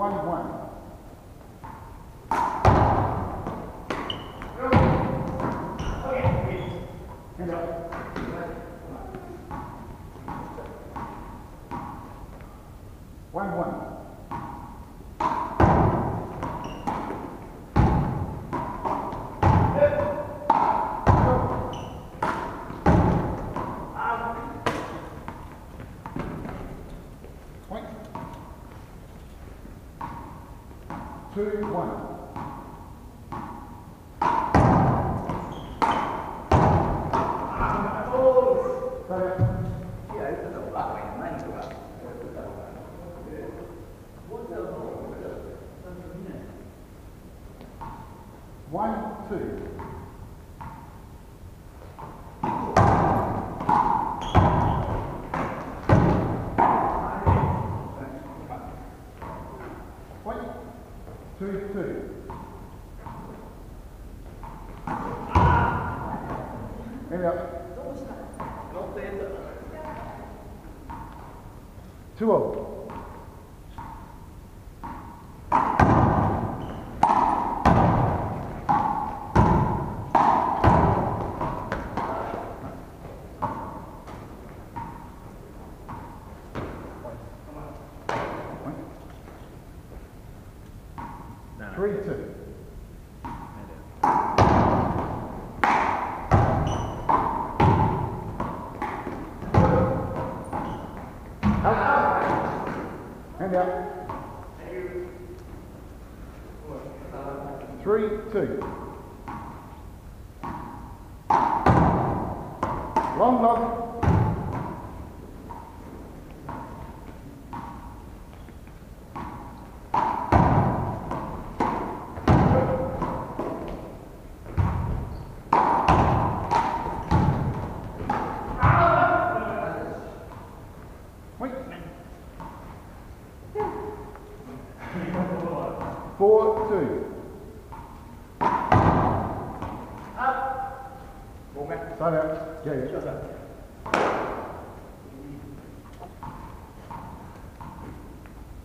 1 1. One, one. Two, one. Sorry. Two, two. Hand up. Two oh. Three, two. Hand out. Three, two. Long love.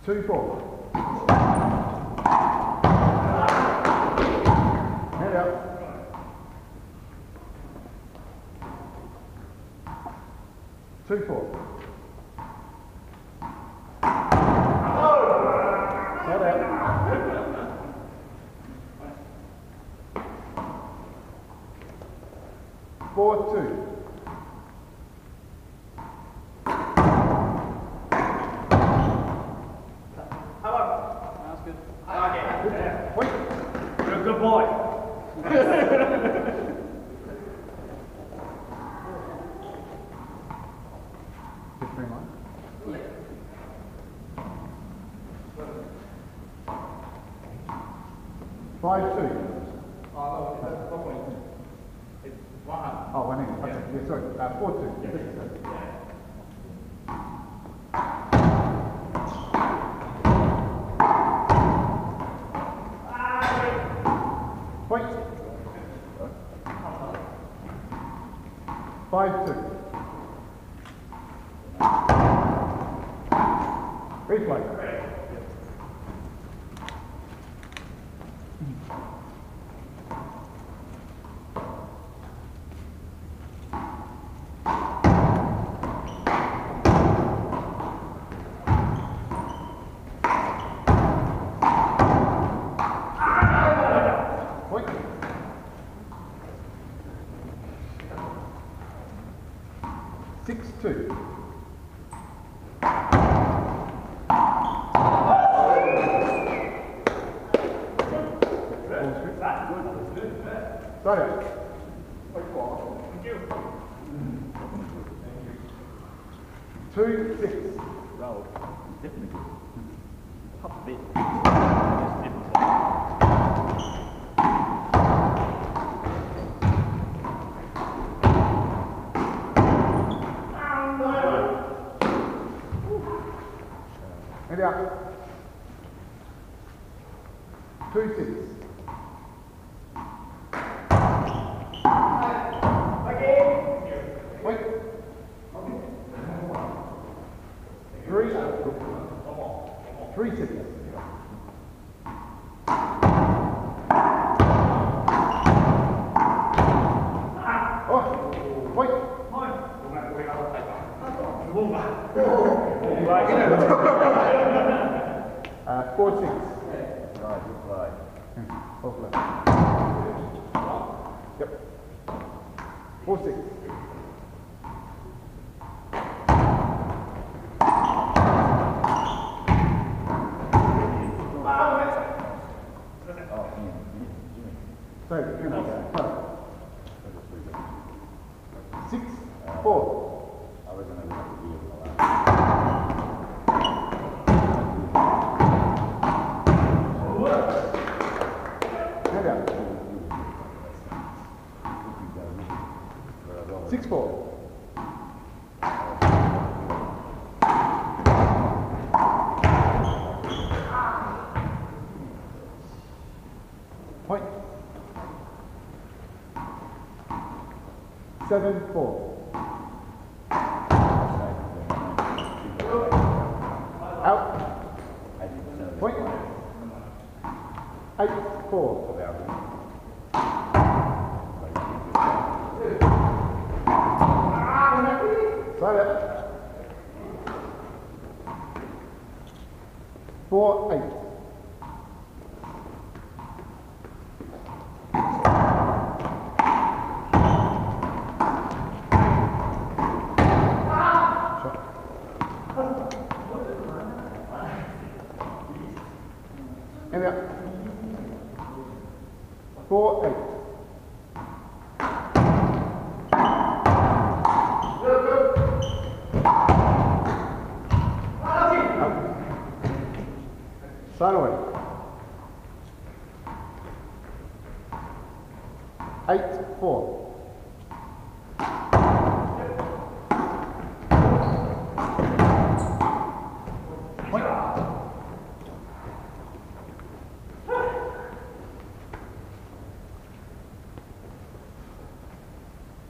Two, four. Hand out. Two, four. Side out. Four, two. Wait. You're a good boy. Fifteen line. Five, two. Oh, one in. Okay, yeah, sorry. Uh, four, two. Point. Five, two. Sorry. Two six. Roll. Definitely good. Tough bit. Just different. Ready up. Four Six, four. Point. Seven, four. Out. Point. Eight, four. Up. Four, eight. Four, eight. Sign away. Eight, four.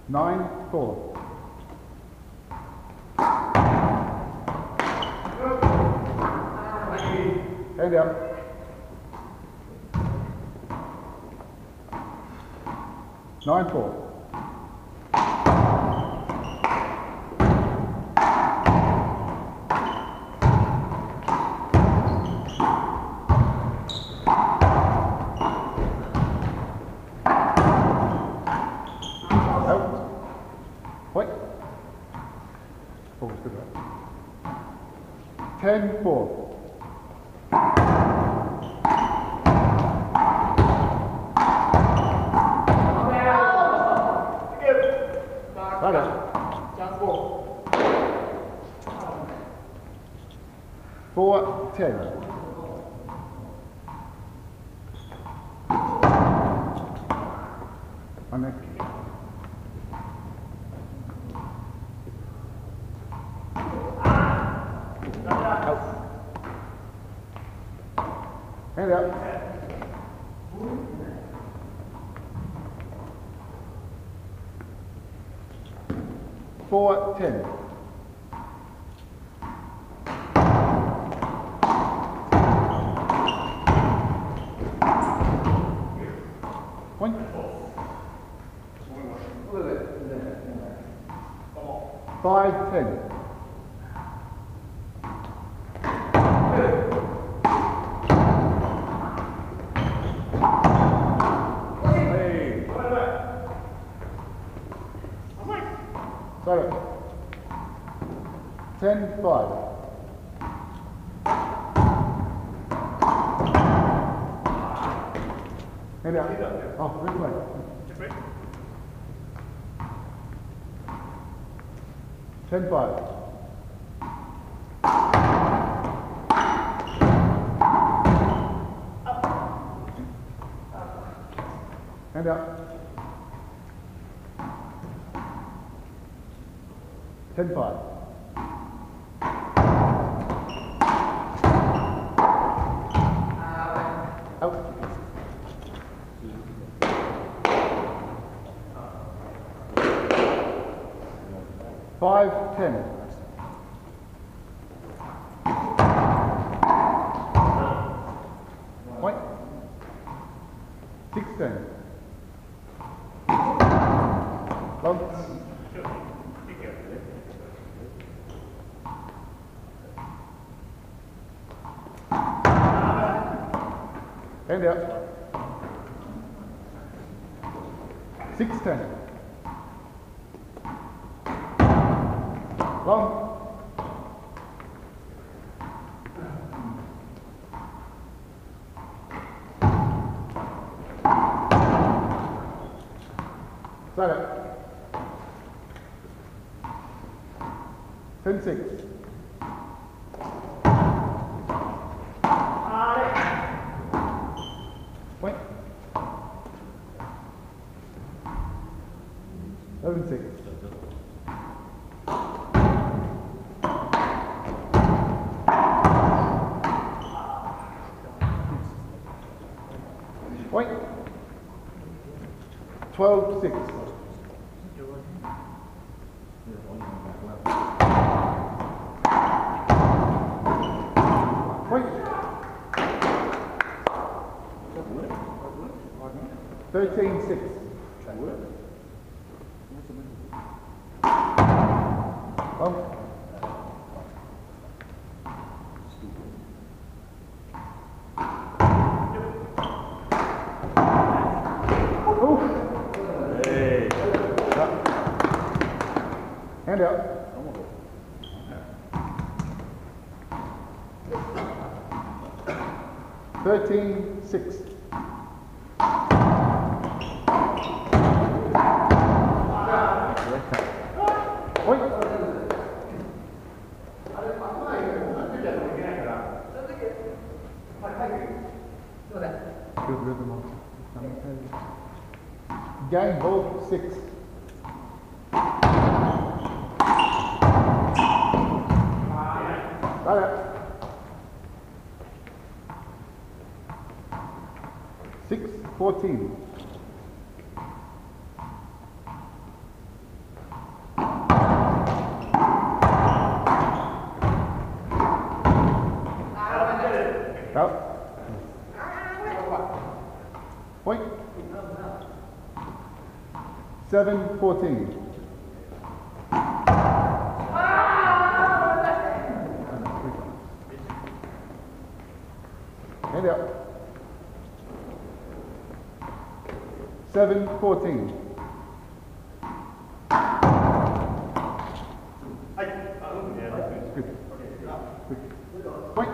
Nine, four. Hand out. Nine, four. Four, ten. On next. Hand out. Four, ten. 5.10. So, 10 5. Maybe I'll. Oh, which way? 10 5. Hand out. 10 5. Out. Five ten. Point. Six ten. Long. Hand out. Six ten. Long. Silent. Ten six. 12 6. Wait. 13 6. Hand out. Thirteen six. Point. Good rhythm. Game ball six. 14. Point. 7 Hand out. 714. Good. Good. Point.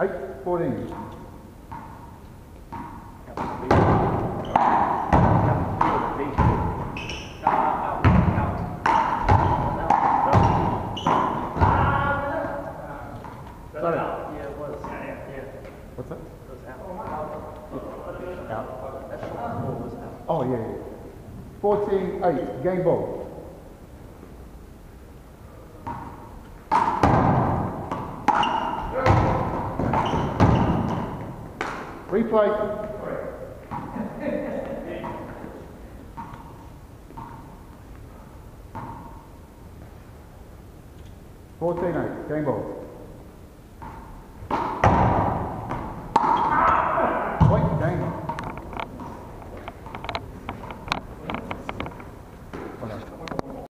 Eight, 14. Eight. Game ball. Replay. Fourteen eight. Game ball.